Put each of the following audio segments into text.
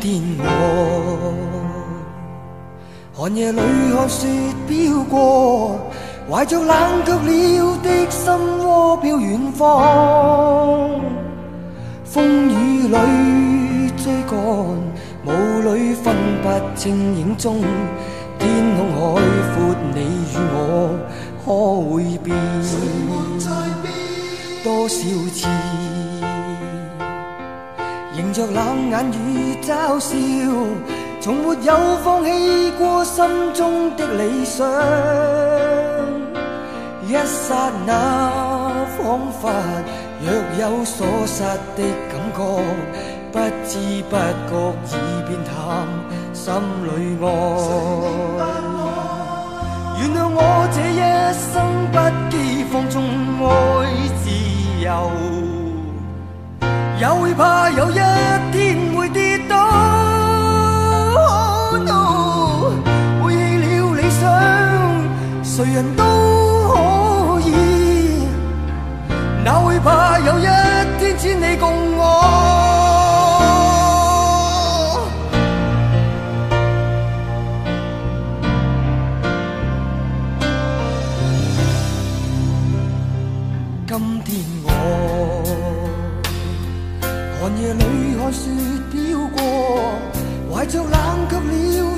天寒，寒夜里看雪飘过，怀着冷却了的心窝飘远方。风雨里追赶，雾里分不清影踪。天空海阔，你与我可会变？多少次？迎着冷眼与嘲笑，从没有放弃过心中的理想。一刹那，仿佛若有所失的感觉，不知不觉已变淡，心里爱。原谅我这一生不羁放纵爱自由。也会怕有一天会跌倒。背弃了理想，谁人都可以。哪会怕有一天千里共我？今天。寒夜里看雪飘过，怀着冷却了。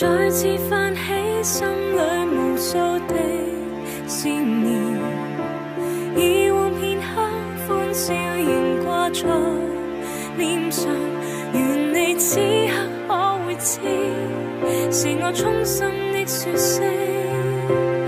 再次泛起心里无数的思念，以往片刻欢笑仍挂在脸上，愿你此刻可会知，是我衷心的说声。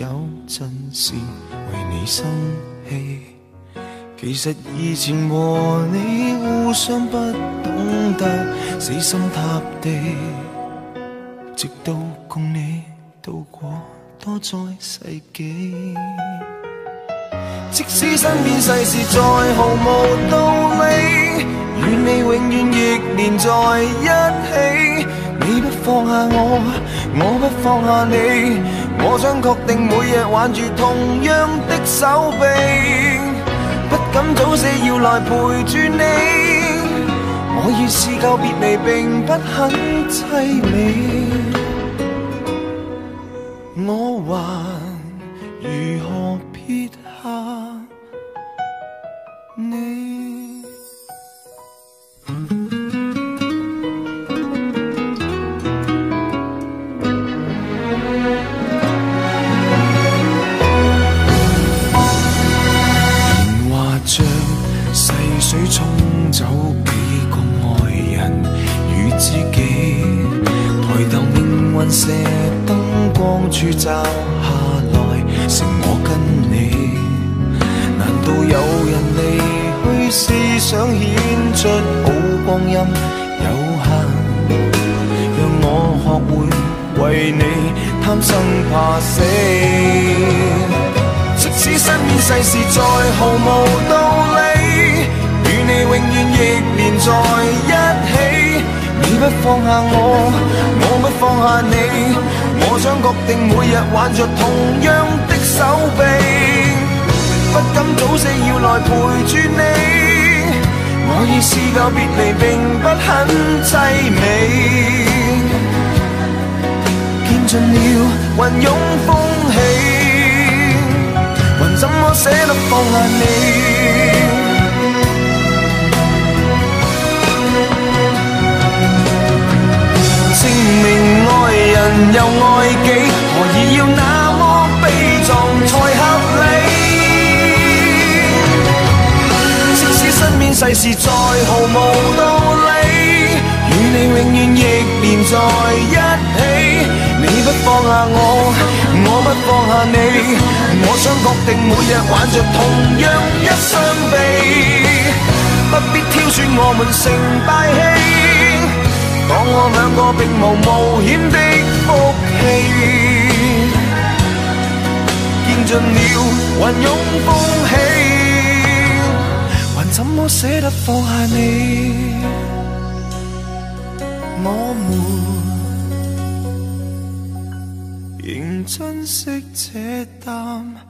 有阵时为你生气，其实以前和你互相不懂得死心塌地，直到共你渡过多灾世纪。即使身边世事再毫无道理，与你永远亦连在一起。你不放下我，我不放下你。我想确定每日挽住同样的手臂，不敢早死要来陪住你。我已试教别离并不很凄美，我还。些灯光柱罩下来，成我跟你。难道有人离去是想显出好光阴有限？让我学会为你贪生怕死。即使身边世事再毫无道理，与你永远亦连在。一。不放下我，我不放下你，我想确定每日挽着同样的手臂，不敢早死要来陪住你，我已试够别离，并不很凄美，见尽了云涌风起，还怎么舍得放下你？性明爱人又爱己，何以要那么悲壮才合理？即使身边世事再毫无道理，与你永远亦连在一起。你不放下我，我不放下你，我想确定每日挽着同样一双臂，不必挑选我们成大器。当我两个并无冒险的福气，见尽了云涌风起，还怎么舍得放下你？我们仍珍惜这啖。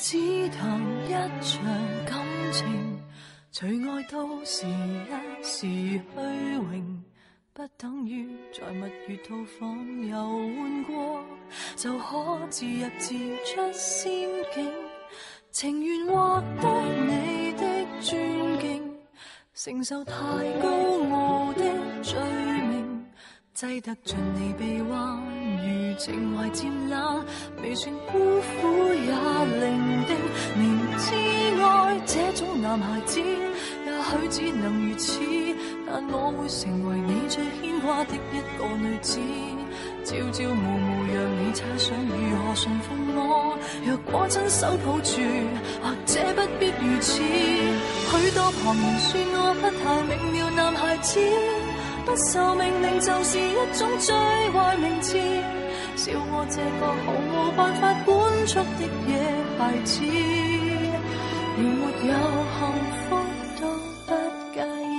只谈一场感情，除外都是一时虚荣。不等于在蜜月套房游玩过，就可自入自出仙境。情愿获得你的尊敬，承受太高傲的罪名，挤得尽你臂弯。如情怀渐冷，未算孤苦也伶仃。明知爱这种男孩子，也许只能如此。但我会成为你最牵挂的一个女子，朝朝暮暮让你猜想如何驯服我。若果亲手抱住，或者不必如此。许多旁人说我不太明了，男孩子。不受，明明就是一种最坏名字，笑我这个毫无办法管束的野孩子，连没有幸福都不介意。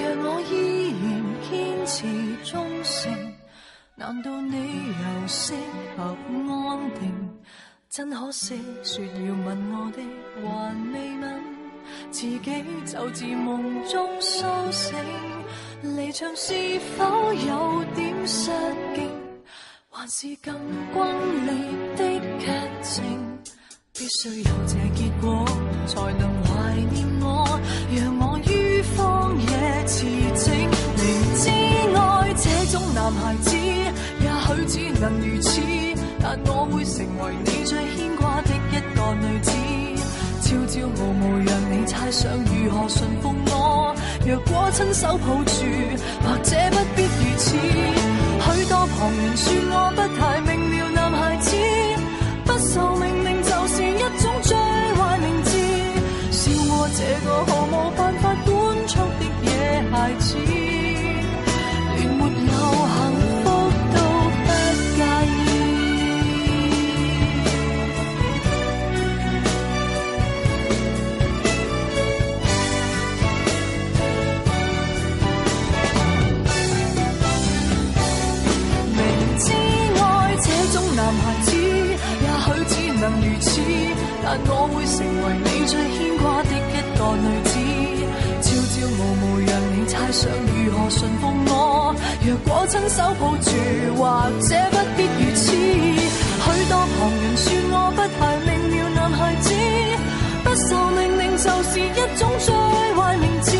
让我依然坚持忠诚，难道你？适合安定，真可惜，说要吻我的还未吻，自己就自梦中苏醒，离场是否有点失敬，还是更轰烈的剧情，必须有这结果才能怀念我。让人如此，但我会成为你最牵挂的一个女子。朝朝暮暮，让你猜想如何驯服我。若果亲手抱住，或者不必如此。许多旁人说我不太明了男孩子，不受命令就是一种最坏名字。笑我这个。好。此，但我会成为你最牵挂的一个女子。朝朝暮暮让你猜想如何顺服我。若果亲手抱住，或者不必如此。许多旁人说我不太明了男孩子，不受命令就是一种最坏名字。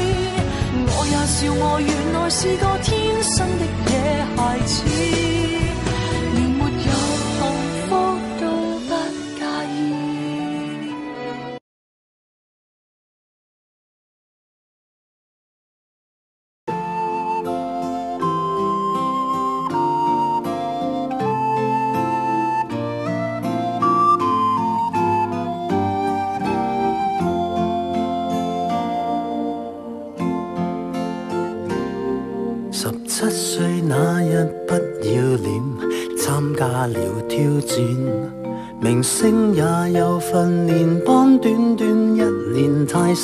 我也笑我原来是个天生的野孩子。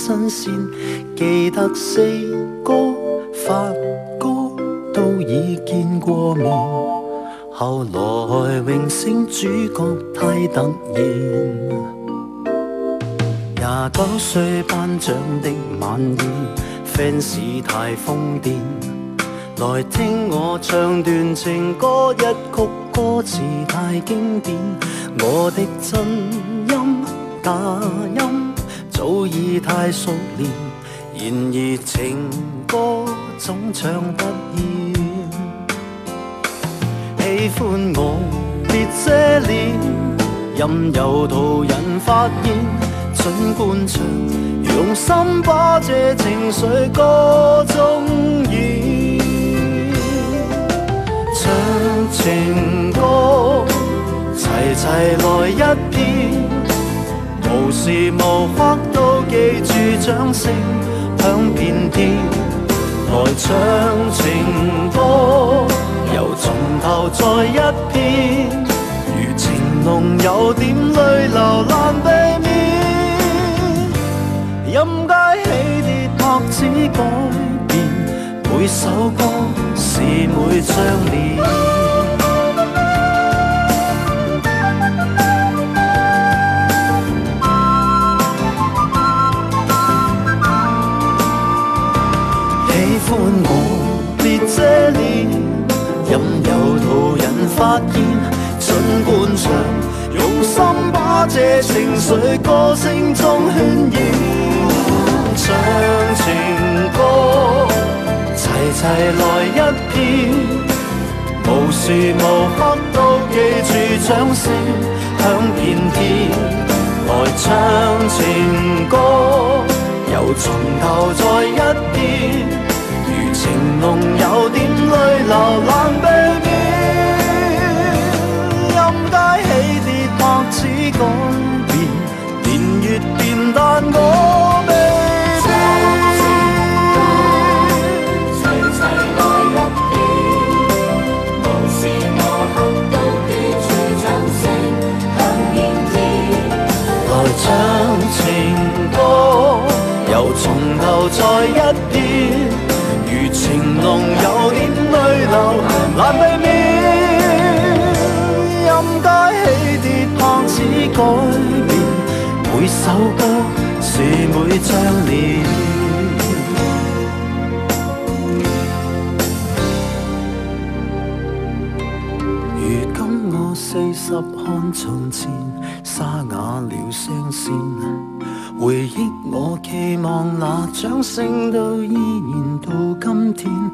新鲜，记得四哥、发哥都已见过面，后来荣升主角太突然。廿九岁颁奖的晚宴，fans 太疯癫，来听我唱段情歌，一曲歌词太经典，我的真音假音。早已太熟练，然而情歌总唱不厌。喜欢我别遮脸，任由途人发现，尽管唱，用心把这情绪歌中演。唱情歌，齐齐来一遍。无时无刻都记住掌声响遍天，来唱情歌，由从头再一遍。如情浓有点泪流难避免，音阶起跌拍子改变，每首歌是每张脸。欢我别遮脸，任有途人发现。尽管唱，用心把这情绪歌声中渲染。唱情歌，齐齐来一遍。无时无刻都记住掌声响遍天。来唱情歌，由从头再一遍。情浓有点泪流难避免，音阶起跌，各自改变，年月变，但我不变。唱情歌，一遍，梦是多黑，到天际掌声响连天，来唱情歌，又从头再一遍。难避免，音阶起跌，看似改变，每首歌是每张脸。如今我四十，看从前，沙哑了声线，回忆我期望那掌声都依然到今天。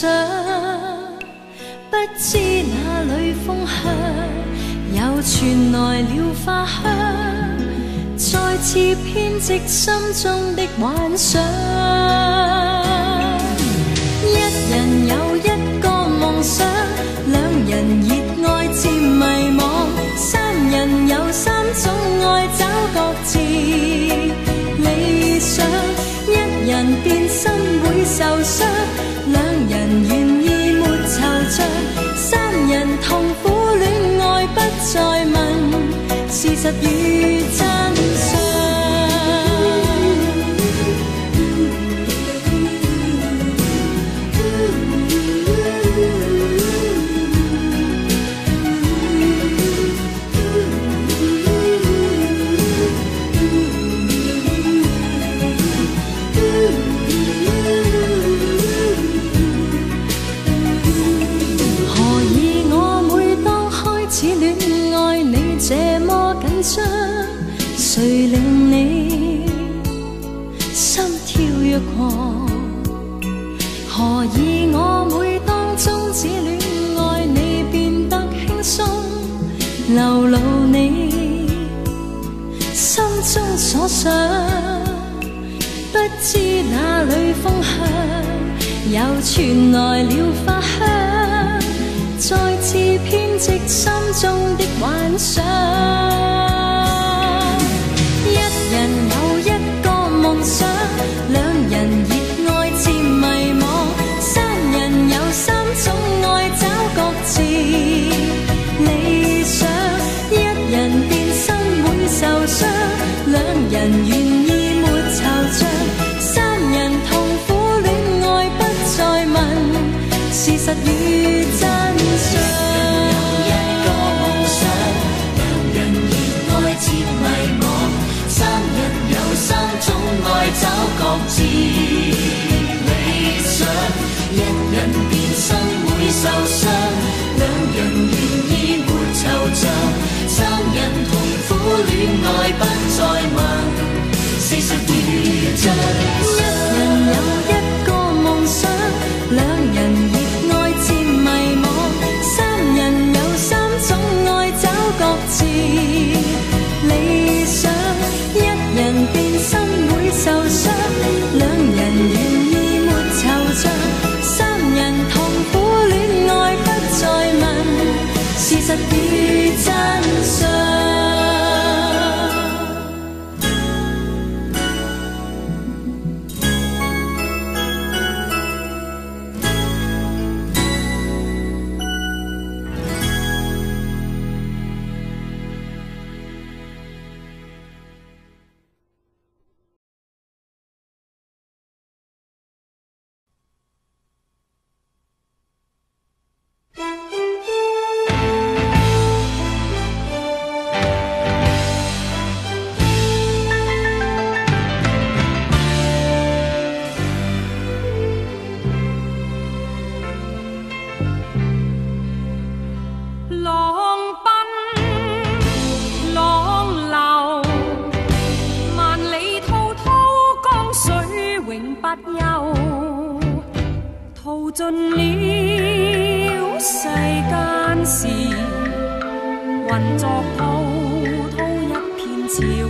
想，不知哪里风向，又传来了花香，再次编织心中的幻想。一人有一个梦想，两人热爱渐迷惘，三人有三种爱找各自理想，一人变心会受伤。雨中。尽了世间事，混作滔滔一片潮。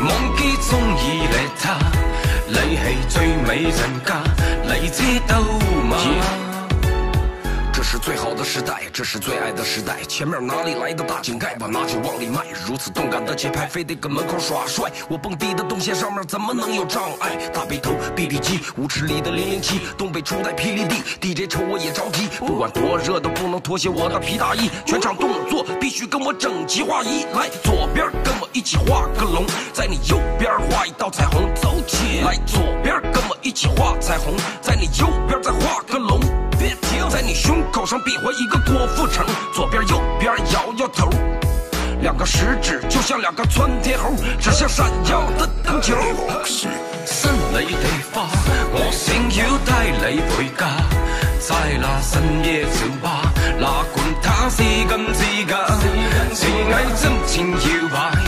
忘记钟意了他，你系最美人家，你知道吗？是最好的时代，这是最爱的时代。前面哪里来的大井盖？我拿起往里迈。如此动感的节拍，非得搁门口耍帅。我蹦迪的动线上面怎么能有障碍？大背头，BB 机，舞池里的零零七，东北初代霹雳弟，DJ 瞅我也着急。不管多热都不能脱下我的皮大衣。全场动作必须跟我整齐划一，来左边跟我一起画个龙，在你右边画一道彩虹，走起。来左边跟我一起画彩虹，在你右边再画个龙。在你胸口上比划一个郭富城左边右边摇摇头两个食指就像两个窜天猴指向闪耀的灯球儿心里的花我想要带你回家在那深夜酒吧哪管它是真是假是爱尽情摇摆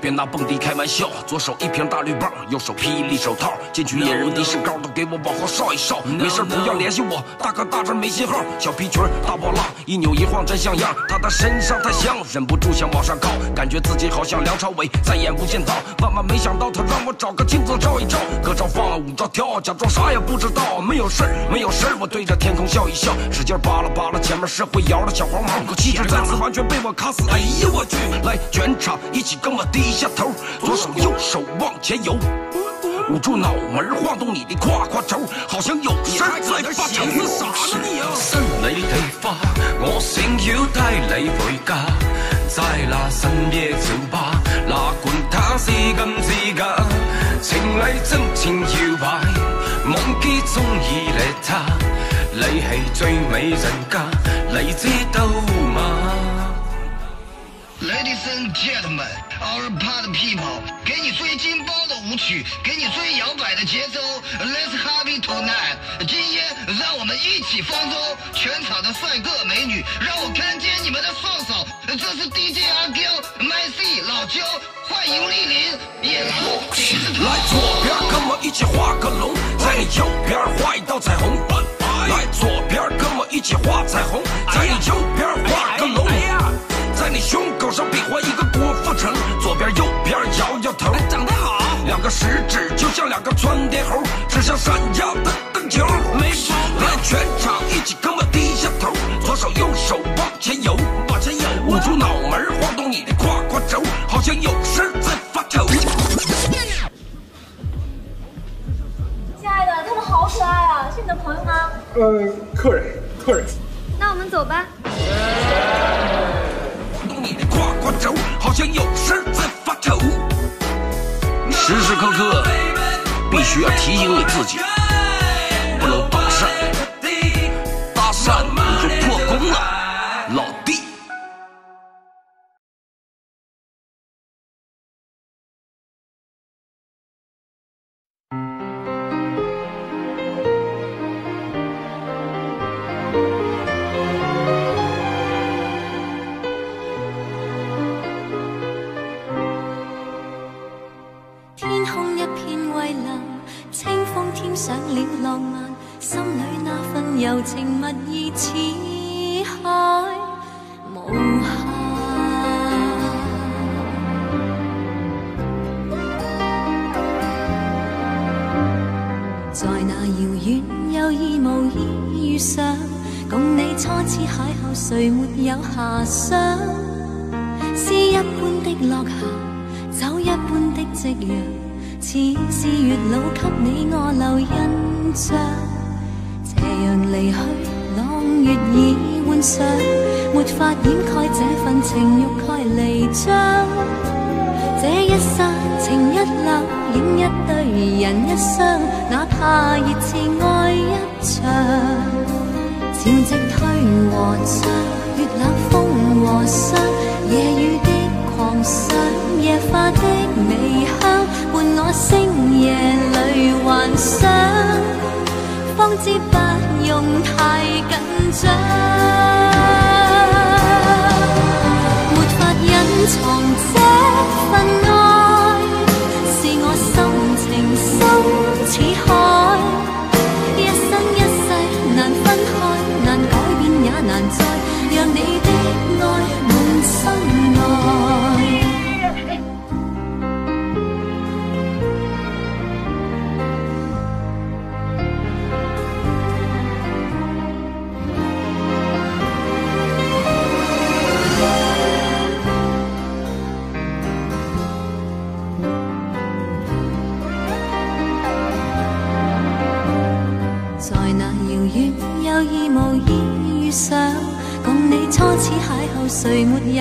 别拿蹦迪开玩笑，左手一瓶大绿棒，右手霹雳手套，进去野人低身高都给我往后稍一稍。没事不要联系我，大哥大这没信号，小皮裙大波浪。一扭一晃真像样，他的身上太香，忍不住想往上靠，感觉自己好像梁朝伟在演无间道。万万没想到，他让我找个镜子照一照，歌照放，了，舞照跳，假装啥也不知道，没有事没有事我对着天空笑一笑，使劲扒拉扒拉，前面是会摇的小黄毛，哥气质再次完全被我卡死，哎呦我去！来全场一起跟我低下头，左手右手往前游。捂住脑门，晃动你的胯胯轴，好像有事儿在发愁。你里的要带你回家，深夜酒吧，情真意你你最人知道吗？Ladies and gentlemen, our party people，给你最劲爆的舞曲，给你最摇摆的节奏。Let's happy tonight，今夜让我们一起放纵，全场的帅哥美女，让我看见你们的双手。这是 DJ 阿娇，MC 老焦，欢迎莅临。来左边跟我一起画个龙，在你右边画一道彩虹。来左边跟我一起画彩虹，在你右边画个龙。你胸口上比划一个郭富城，左边右边摇摇头，长得好。两个食指就像两个窜天猴，指向闪耀的灯球。没说。和全场一起跟我低下头，左手右手往前游，往前游。捂住脑门晃动你的胯胯轴，好像有事在发愁。亲爱的，他们好可爱啊，是你的朋友吗？呃，客人，客人。那我们走吧。你的胯胯肘好像有事在发愁，时时刻刻必须要提醒你自己。浪漫，心里那份柔情蜜意似海无限。在那遥远又意无意遇上，共你初次邂逅，谁没有遐想？诗一般的落霞，酒一般的夕阳。似是月老给你我留印象，斜阳离去，朗月已换上，没法掩盖这份情欲盖弥彰。这一刹情一缕，影一对人一双，哪怕热炽爱一场。潮汐退和涨，月冷风和霜，夜雨的狂想，夜花的微香。我星夜里幻想，方知不用太紧张。没法隐藏这份爱，是我深情深似海，一生一世难分开，难改变也难再，让你的爱满心内。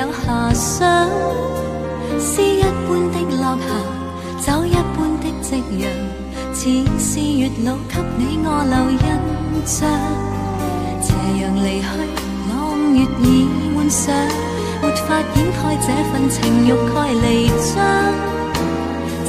有遐想，诗一般的落霞，酒一般的夕阳，似是月老给你我留印象。斜阳离去，朗月已换上，没法掩盖这份情欲盖弥彰。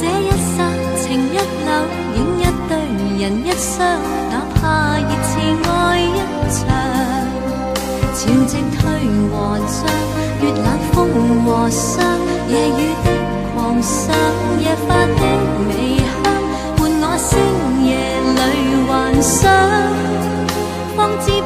这一刹，情一缕，影一对，人一双，哪怕热炽爱一场，潮汐退和涨。月冷风和霜，夜雨的狂想，野花的微香，伴我星夜里幻想，方知。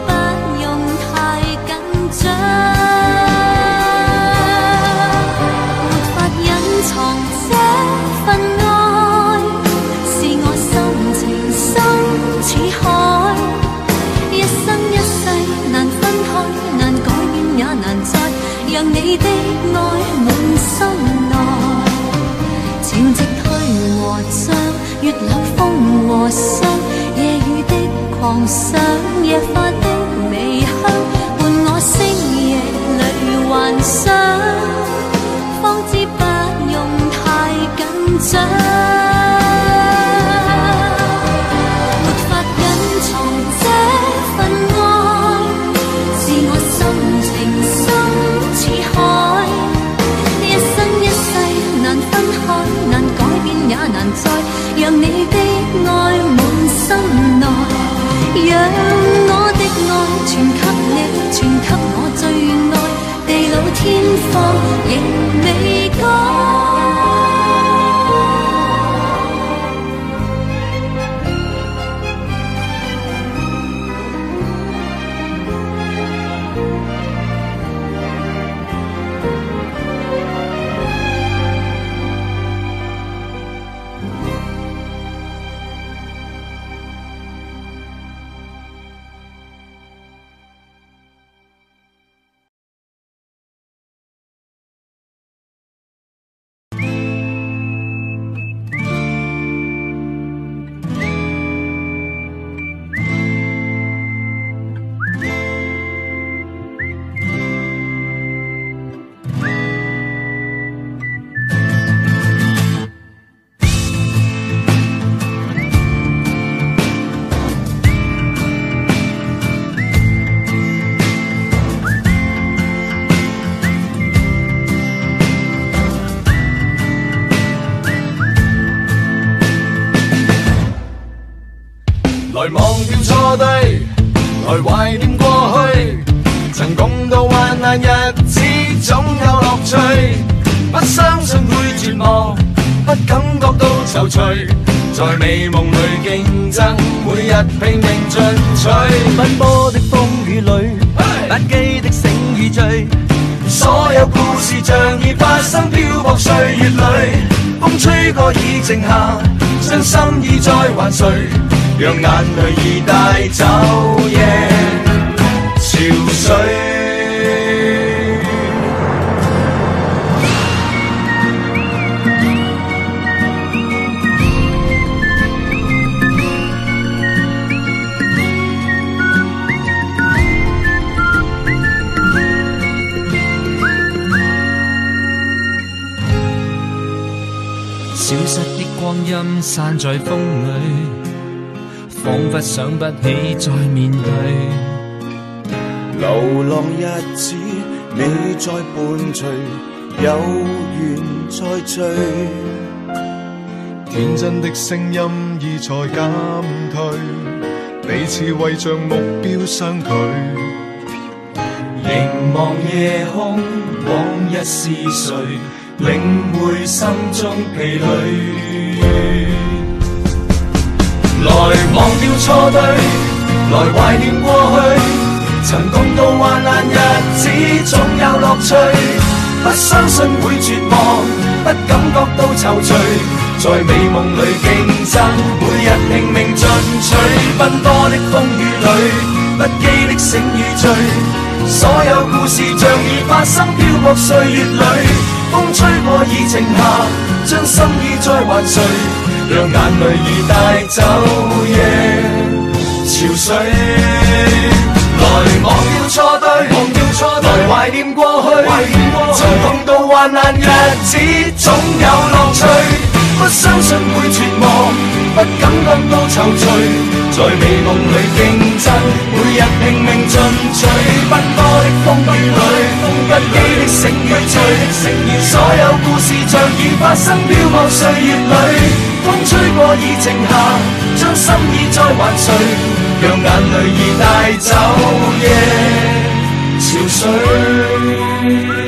风和心，夜雨的狂想，夜花。夜。来怀念过去，曾共度患难日子，总有乐趣。不相信会绝望，不感觉到愁绪，在美梦里竞争，每日拼命进取。奔波的风雨里，不羁的醒与醉，所有故事像已发生，漂泊岁月里，风吹过已静下，将心意在还谁？让眼泪已带走夜憔悴，消失的光阴散在风里。仿佛想不起再面对，流浪日子你再伴随，有缘再聚。天真的声音已在减退，彼此为着目标相距。凝望夜空，往日是谁，领会心中疲累。来忘掉错对，来怀念过去，曾共度患难日子总有乐趣。不相信会绝望，不感觉到愁绪，在美梦里竞争，每日拼命进取。奔波的风雨里，不羁的醒与醉，所有故事像已发生，飘泊岁月里，风吹过已静下，将心意再还谁？让眼泪已带走夜潮水，来忘掉错对，忘掉错对，来怀念过去，才碰到患难日子总有乐趣。不相信会绝望，不感觉到愁绪，在美梦里竞争，每日拼命进取。不的风雨里，不羁的醒与吹，所有故事像已发生，飘泊岁月里。风吹过已静下，将心意再还谁？让眼泪已带走，夜憔悴。